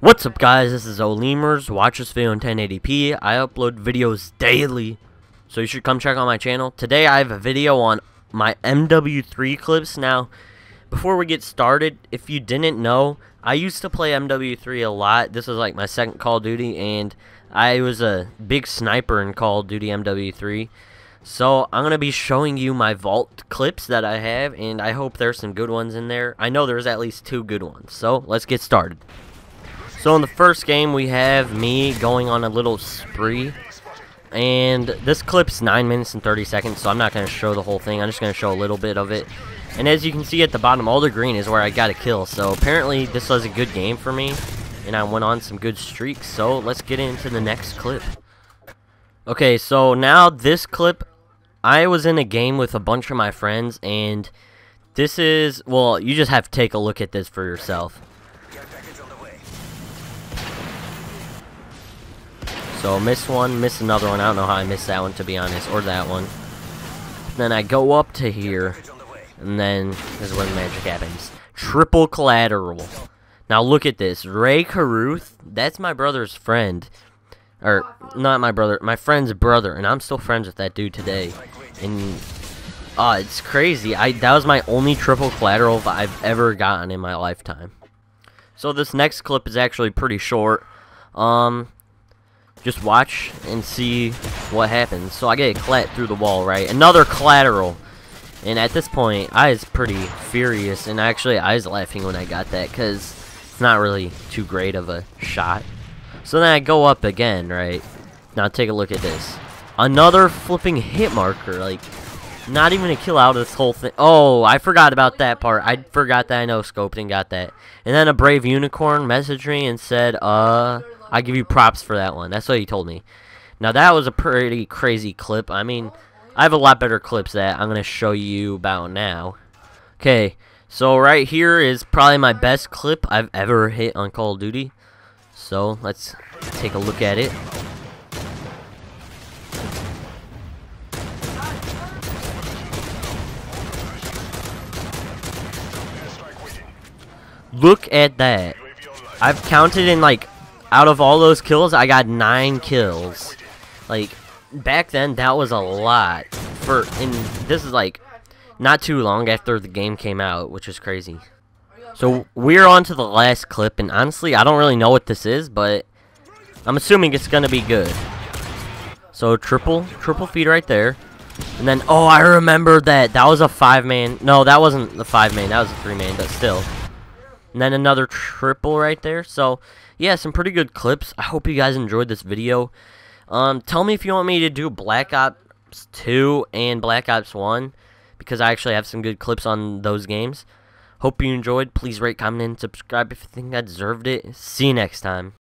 What's up guys, this is Olemurs, watch this video in 1080p, I upload videos daily, so you should come check out my channel. Today I have a video on my MW3 clips. Now, before we get started, if you didn't know, I used to play MW3 a lot, this was like my second Call of Duty, and I was a big sniper in Call of Duty MW3. So, I'm going to be showing you my vault clips that I have, and I hope there's some good ones in there. I know there's at least two good ones, so let's get started. So in the first game, we have me going on a little spree. And this clip's 9 minutes and 30 seconds, so I'm not going to show the whole thing. I'm just going to show a little bit of it. And as you can see at the bottom, all the green is where I got a kill. So apparently this was a good game for me. And I went on some good streaks. So let's get into the next clip. Okay, so now this clip, I was in a game with a bunch of my friends. And this is, well, you just have to take a look at this for yourself. So miss one, miss another one. I don't know how I missed that one to be honest, or that one. Then I go up to here, and then this is when magic happens. Triple collateral. Now look at this. Ray Caruth, that's my brother's friend. Or, not my brother, my friend's brother, and I'm still friends with that dude today. And, uh, it's crazy. I That was my only triple collateral I've ever gotten in my lifetime. So this next clip is actually pretty short. Um, just watch and see what happens. So I get a clat through the wall, right? Another collateral. And at this point, I was pretty furious. And actually, I was laughing when I got that. Because it's not really too great of a shot. So then I go up again, right? Now take a look at this. Another flipping hit marker. Like, not even a kill out of this whole thing. Oh, I forgot about that part. I forgot that I know scoped and got that. And then a brave unicorn messaged me and said, uh... I give you props for that one. That's what he told me. Now, that was a pretty crazy clip. I mean, I have a lot better clips that I'm going to show you about now. Okay, so right here is probably my best clip I've ever hit on Call of Duty. So, let's take a look at it. Look at that. I've counted in like out of all those kills, I got nine kills. Like, back then, that was a lot. For And this is, like, not too long after the game came out, which is crazy. So, we're on to the last clip, and honestly, I don't really know what this is, but I'm assuming it's going to be good. So, triple, triple feed right there. And then, oh, I remember that. That was a five-man. No, that wasn't the five-man. That was a three-man, but still. And then another triple right there. So, yeah, some pretty good clips. I hope you guys enjoyed this video. Um, tell me if you want me to do Black Ops 2 and Black Ops 1. Because I actually have some good clips on those games. Hope you enjoyed. Please rate, comment, and subscribe if you think I deserved it. See you next time.